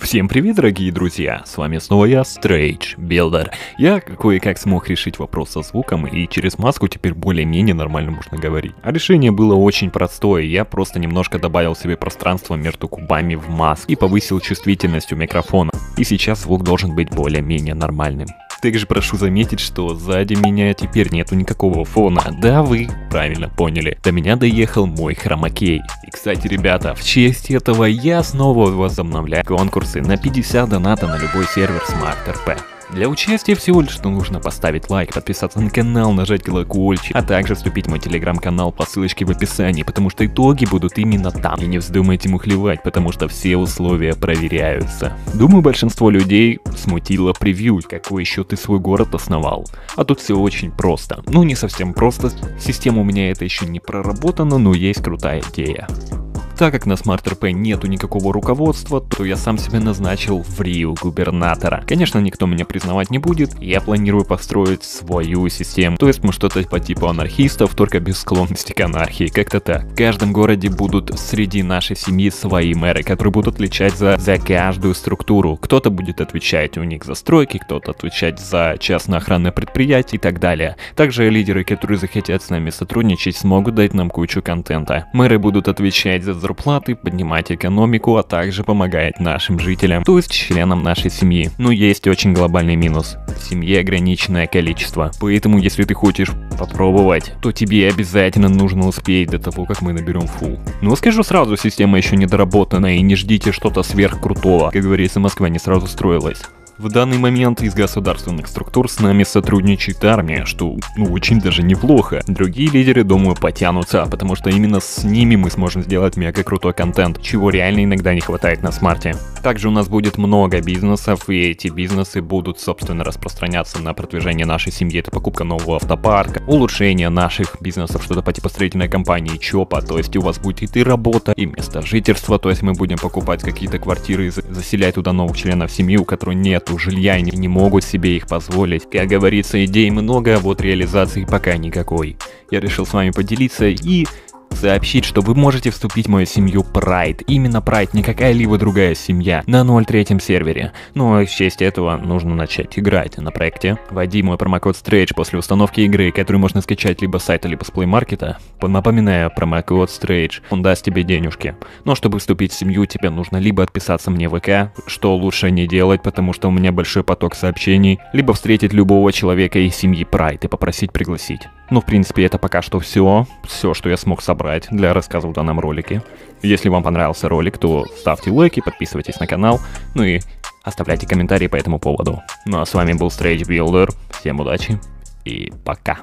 Всем привет, дорогие друзья! С вами снова я, Strange Builder. Я кое-как смог решить вопрос со звуком, и через маску теперь более-менее нормально можно говорить. А решение было очень простое, я просто немножко добавил себе пространство между кубами в маске и повысил чувствительность у микрофона. И сейчас звук должен быть более-менее нормальным. Также прошу заметить, что сзади меня теперь нету никакого фона. Да, вы правильно поняли. До меня доехал мой хромакей. Кстати, ребята, в честь этого я снова возобновляю конкурсы на 50 доната на любой сервер Smart RP. Для участия всего лишь нужно поставить лайк, подписаться на канал, нажать колокольчик, а также вступить в мой телеграм-канал по ссылочке в описании, потому что итоги будут именно там. И не вздумайте мухлевать, потому что все условия проверяются. Думаю, большинство людей смутило превью, какой еще ты свой город основал. А тут все очень просто. Ну, не совсем просто, система у меня это еще не проработана, но есть крутая идея. Так как на SmartRP нету никакого руководства, то я сам себе назначил в Рио губернатора. Конечно, никто меня признавать не будет, я планирую построить свою систему. То есть мы что-то по типу анархистов, только без склонности к анархии, как-то так. В каждом городе будут среди нашей семьи свои мэры, которые будут отвечать за, за каждую структуру. Кто-то будет отвечать у них за стройки, кто-то отвечать за частно-охранное предприятие и так далее. Также лидеры, которые захотят с нами сотрудничать, смогут дать нам кучу контента. Мэры будут отвечать за зарплаты, поднимать экономику, а также помогать нашим жителям, то есть членам нашей семьи. Но есть очень глобальный минус. В семье ограниченное количество. Поэтому, если ты хочешь попробовать, то тебе обязательно нужно успеть до того, как мы наберем фул. Но скажу сразу, система еще не доработана и не ждите что-то сверхкрутого. Как говорится, Москва не сразу строилась. В данный момент из государственных структур с нами сотрудничает армия, что ну очень даже неплохо. Другие лидеры, думаю, потянутся, потому что именно с ними мы сможем сделать мега крутой контент, чего реально иногда не хватает на смарте. Также у нас будет много бизнесов, и эти бизнесы будут, собственно, распространяться на продвижение нашей семьи. Это покупка нового автопарка, улучшение наших бизнесов, что-то по типу строительной компании ЧОПа, то есть у вас будет и работа, и место жительства, то есть мы будем покупать какие-то квартиры, заселять туда новых членов семьи, у которых нет жилья и не могут себе их позволить. Как говорится, идей много, а вот реализации пока никакой. Я решил с вами поделиться и сообщить, что вы можете вступить в мою семью Pride. Именно Pride, не какая-либо другая семья, на 0.3 сервере. Но ну, а в честь этого нужно начать играть на проекте. Вводи мой промокод STRAGE после установки игры, который можно скачать либо с сайта, либо с Play Market. Напоминаю, промокод STRAGE, он даст тебе денежки. Но чтобы вступить в семью, тебе нужно либо отписаться мне в ВК, что лучше не делать, потому что у меня большой поток сообщений, либо встретить любого человека из семьи Pride и попросить пригласить. Ну, в принципе, это пока что все. Все, что я смог собрать для рассказа в данном ролике. Если вам понравился ролик, то ставьте лайки, подписывайтесь на канал, ну и оставляйте комментарии по этому поводу. Ну а с вами был Strange Builder. Всем удачи и пока.